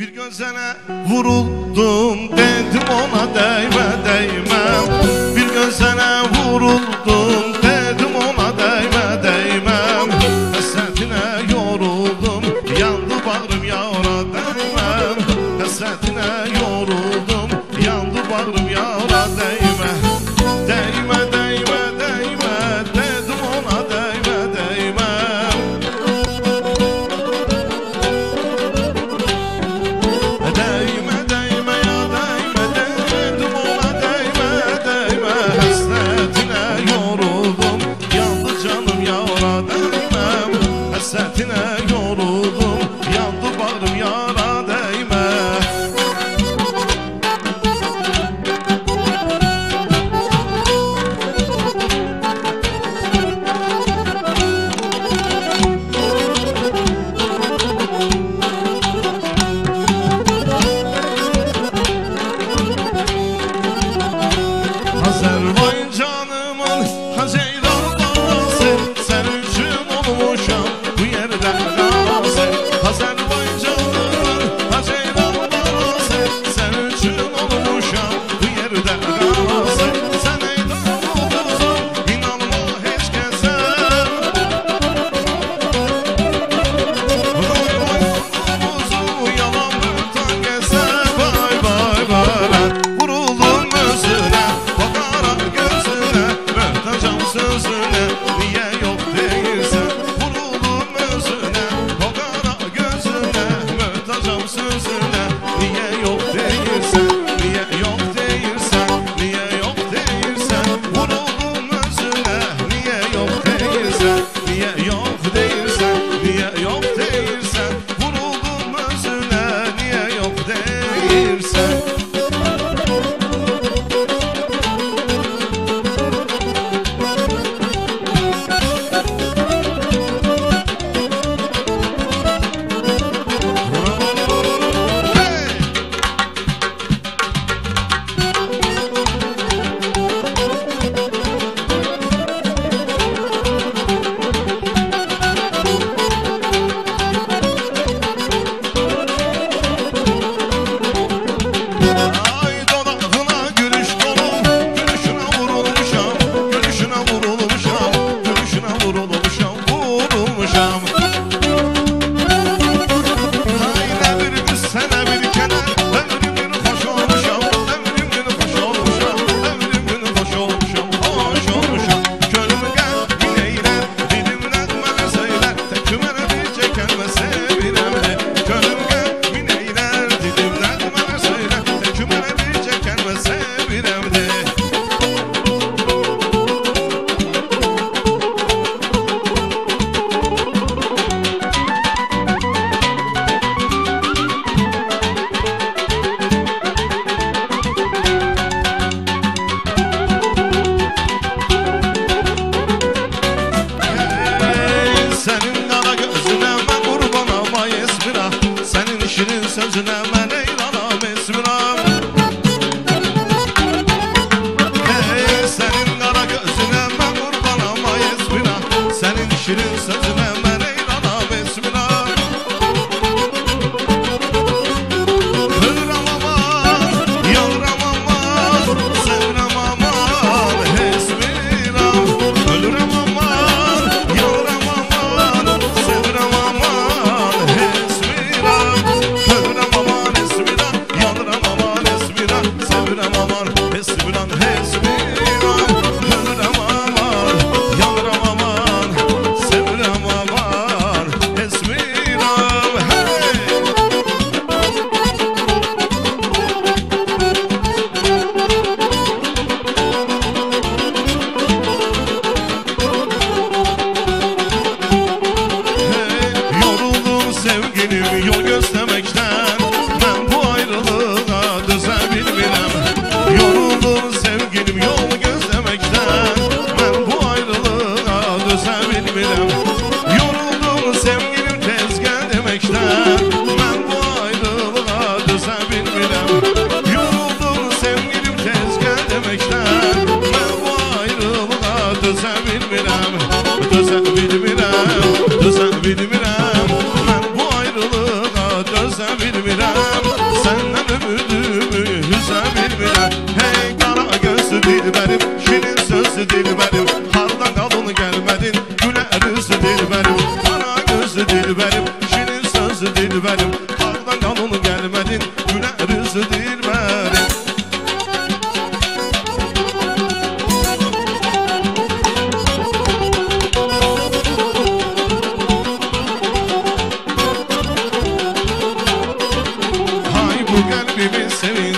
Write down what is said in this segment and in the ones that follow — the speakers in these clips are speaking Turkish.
Bir gözələ vuruldum, dedim ona dəymə dəymə Cause everyone Şirin saçını Güle gözlü dilberim Kara gözlü dilberim Şirin sözlü dilberim Hardan kanunu gelmedin Güle gözlü dilberim Hay bu kalbimi sevin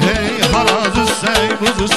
Hey harazı say buzu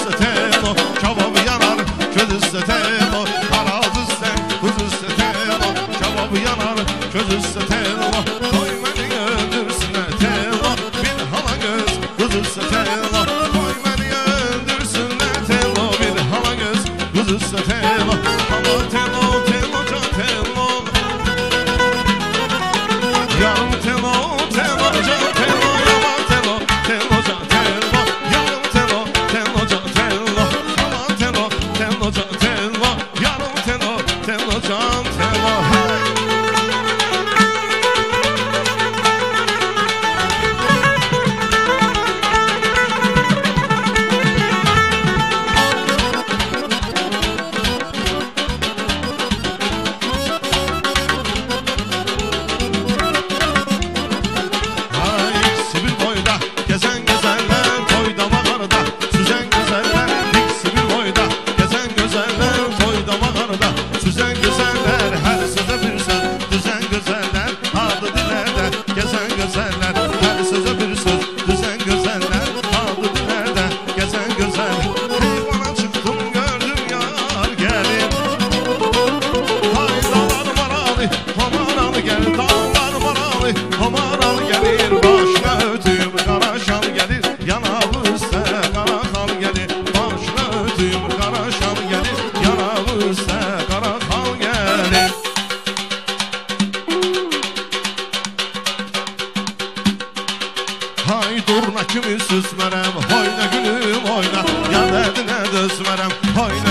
oyna gülüm, oyna, yan əlinə dözmərəm, oyna